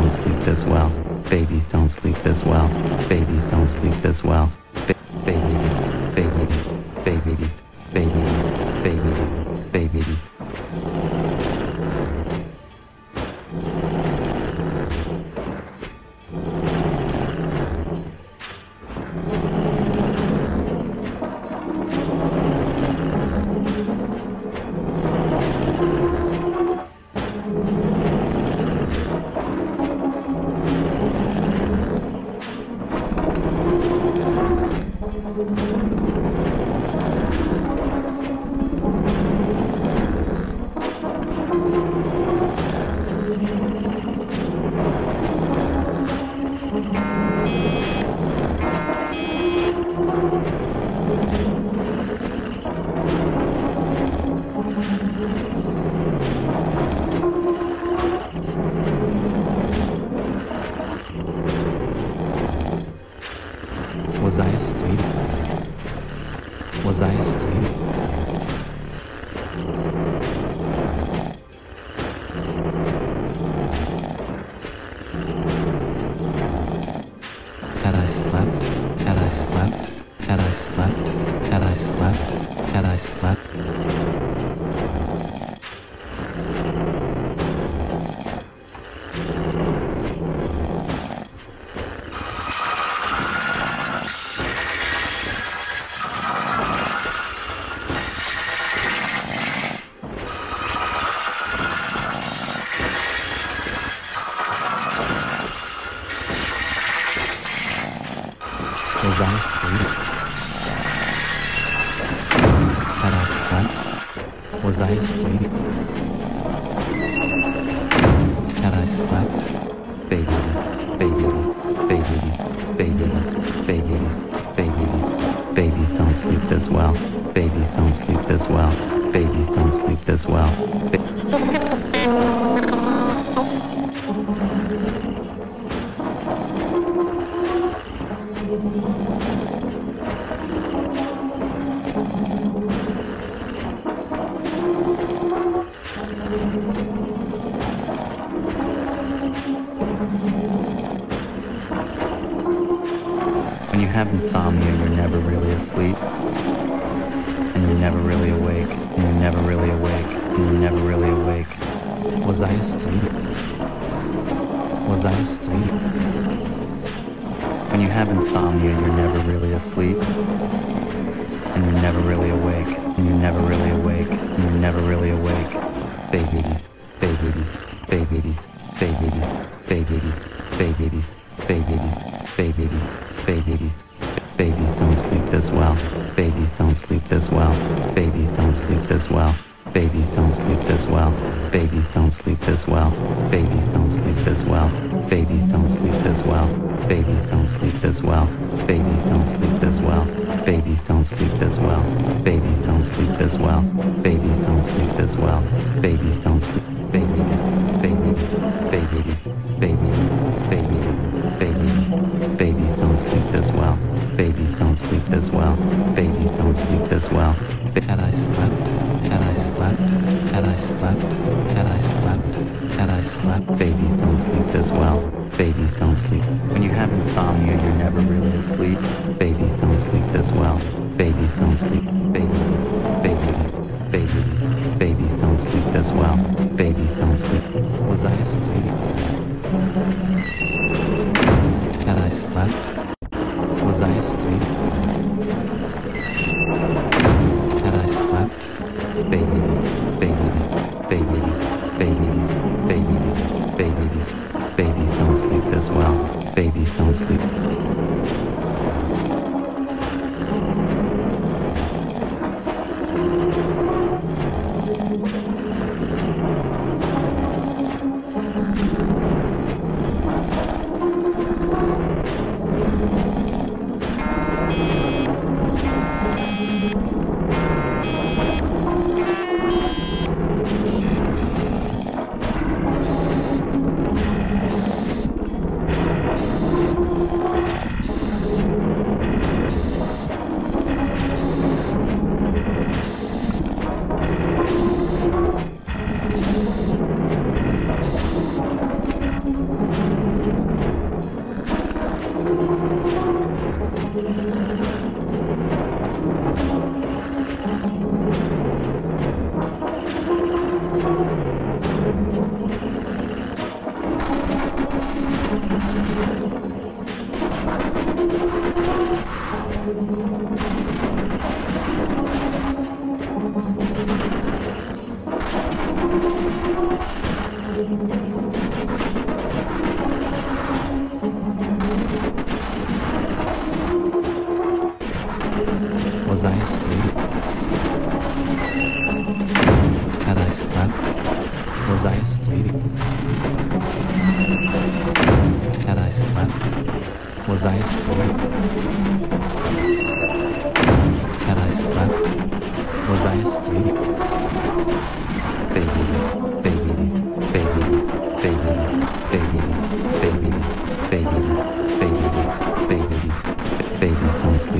don't sleep this well. Babies don't sleep this well. Babies don't sleep this well. Ba- babies, babies, babies, babies. insomnia, you're never really asleep, and you're never really awake, and you're never really awake, and you're never really awake. Baby, baby, baby, baby, baby, baby, baby, baby, baby, babies don't sleep this well. Babies don't sleep this well.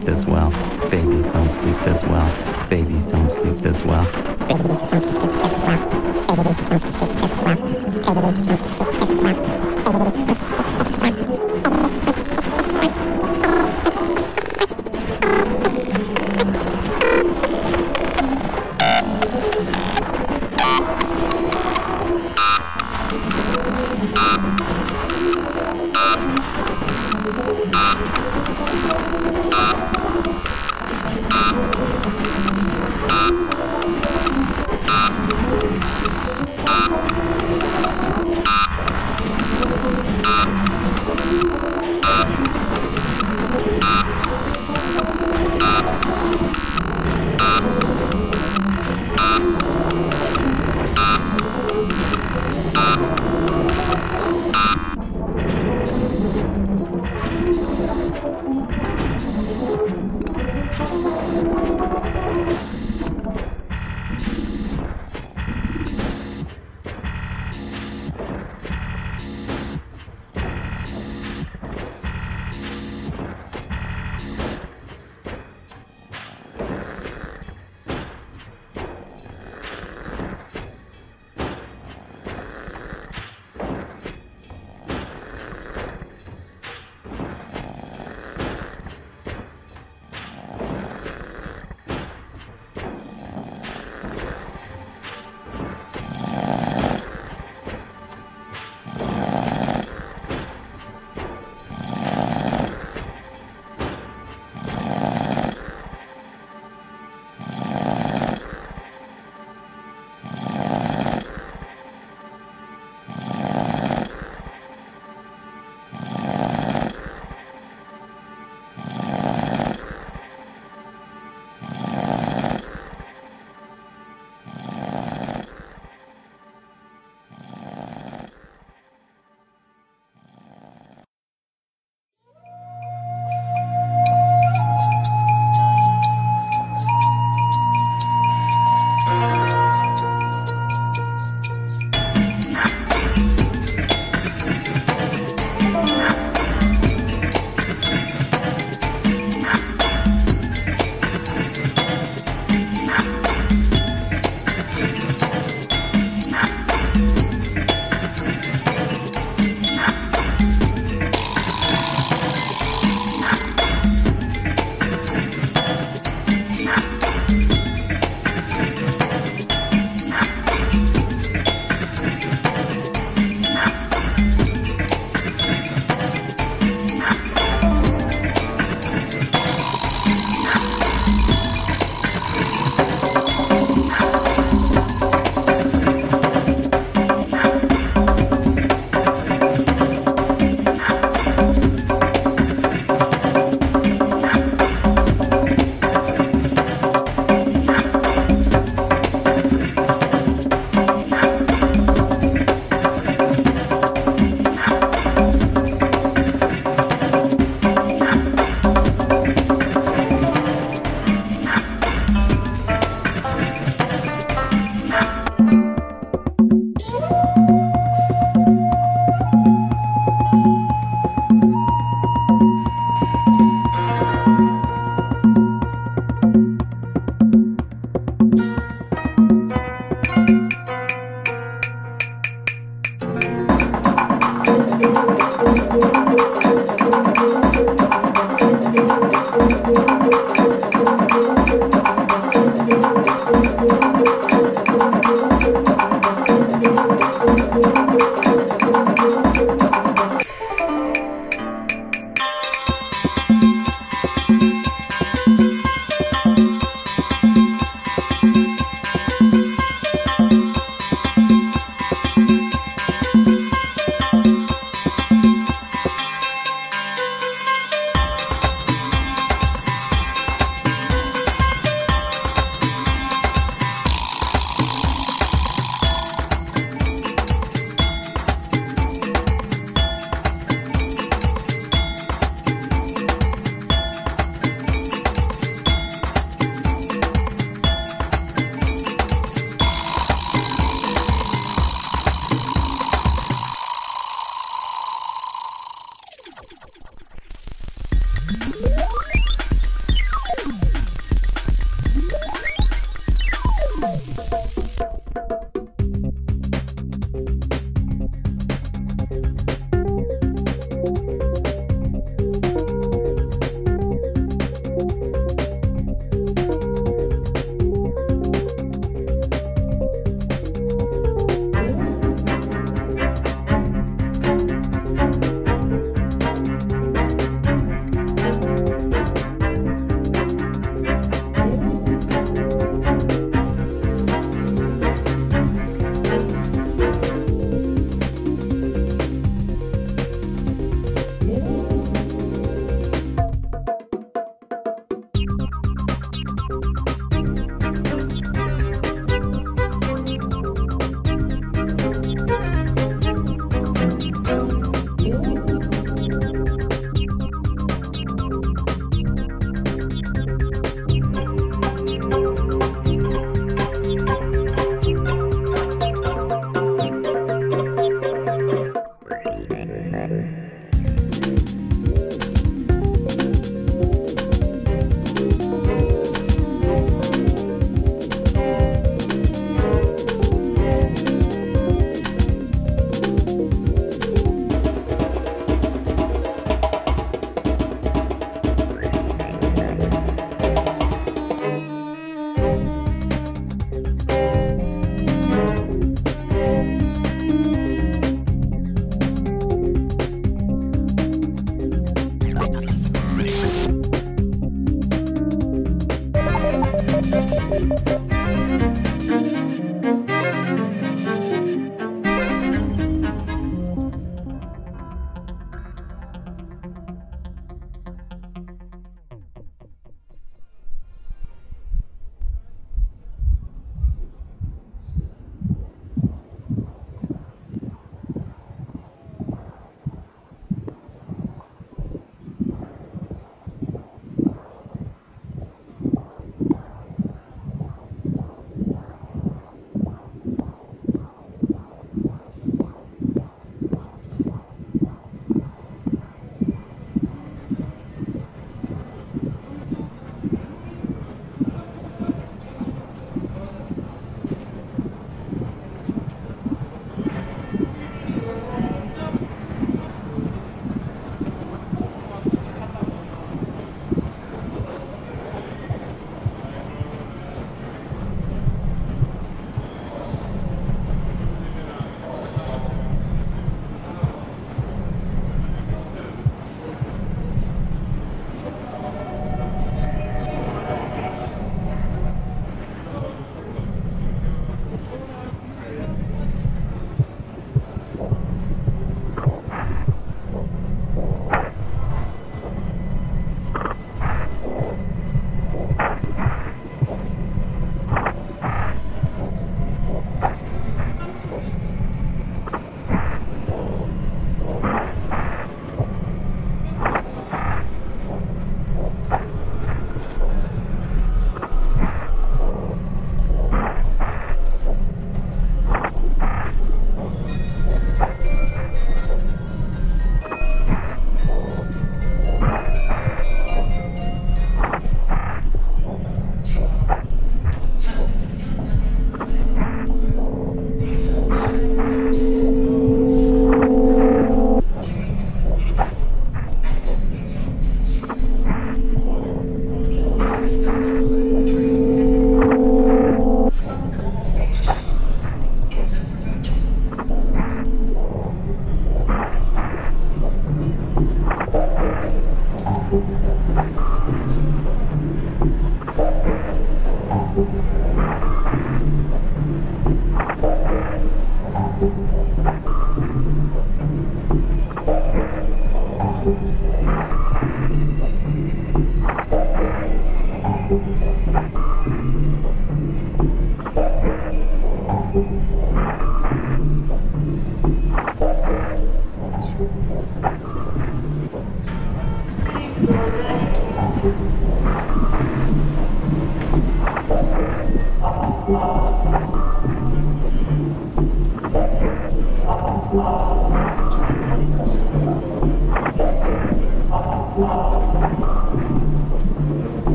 Sleep as well. Babies don't sleep as well. Babies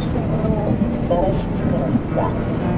시간으로 나가시기 바랍니다.